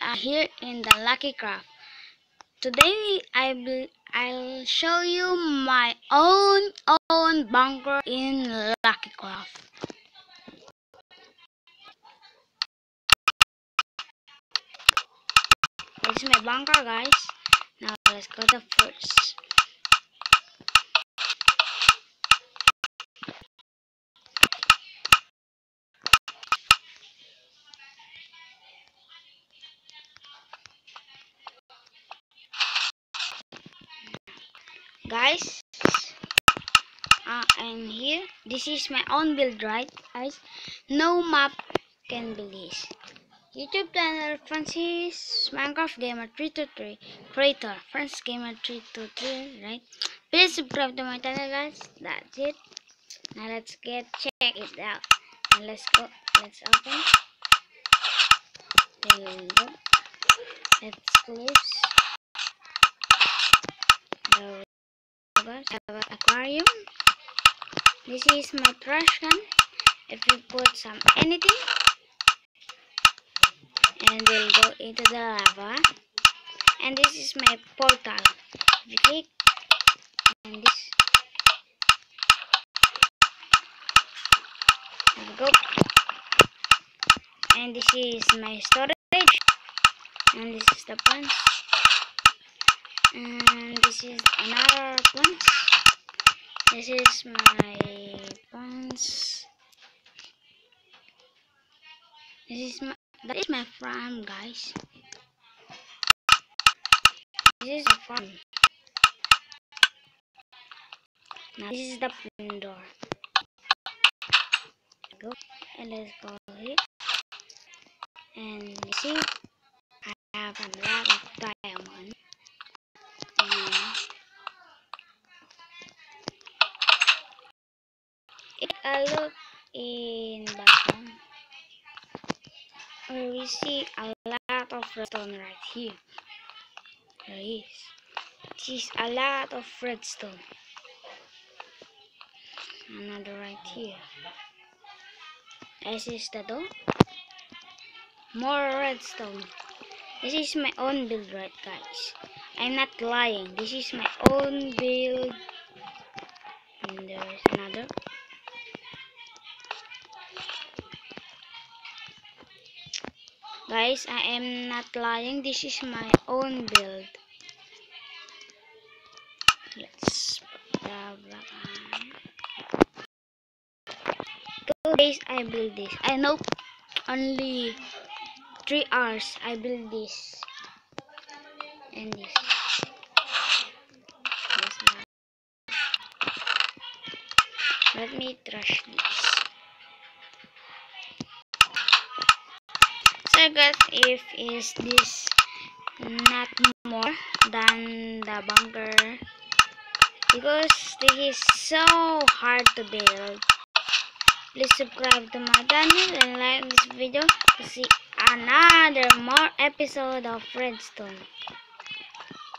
are here in the Lokicraft. Today I I'll show you my own own bunker in Lokicraft. This is my bunker guys. Now let's go to first. Guys uh, I'm here. This is my own build right guys? No map can be this. YouTube channel Francis Minecraft Gamer 323 creator Francis Gamer 323 right? Please subscribe to my channel guys. That's it. Now let's get check it out. And let's go. Let's open. There go. Let's close there guys an aquarium. This is my trash can if you put some anything and will go into the lava. And this is my portal. If you click and this. There we go. And this is my storage. And this is the punch and this is another pants this is my pants this is my that is my farm guys. This is a farm. Now this is the door. Go and let's go here and you see I have a lot of diamond a look in where we see a lot of redstone right here. There is. This is a lot of redstone. Another right here. This is the door. More redstone. This is my own build right guys. I'm not lying. This is my own build. Guys, I am not lying. This is my own build. Let's. Two days I build this. I know only three hours I build this. And this Let me trash this. Guys if is this not more than the bunker? Because this is so hard to build. Please subscribe to my channel and like this video to see another more episode of redstone.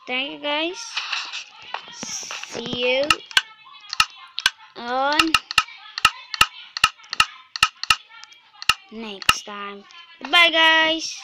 Thank you guys. See you on next time Bye guys.